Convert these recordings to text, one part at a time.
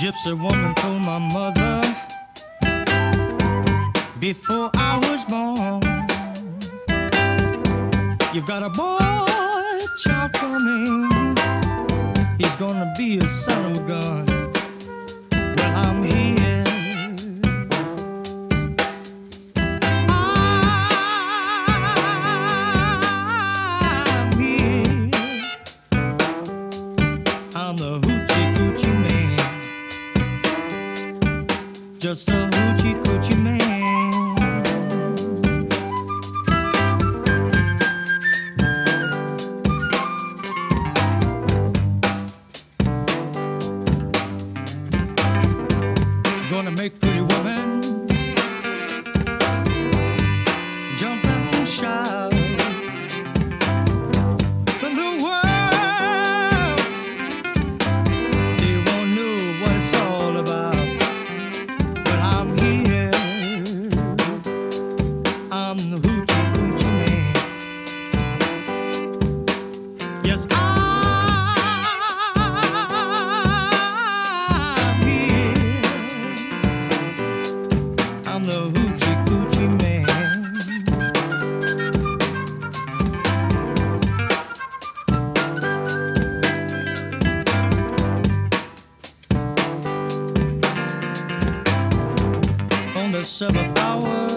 gypsy woman told my mother before I was born. You've got a boy child coming. He's gonna be a son of a Just a hoochie coochie man. Gonna make pretty women jump and shout. Yes, I'm here. I'm the hoochie coochie man. On the seventh hour,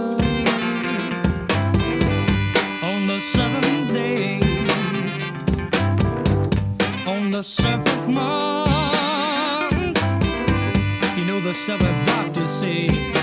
seventh month, you know the seventh doctor say.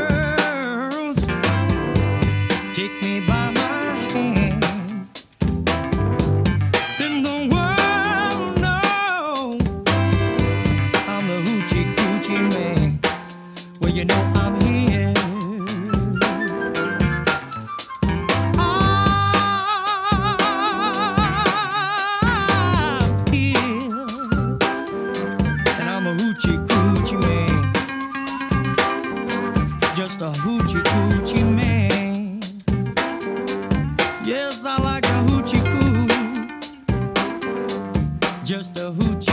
you know I'm here. I'm here. And I'm a hoochie coochie man. Just a hoochie coochie man. Yes, I like a hoochie coo. Just a hoochie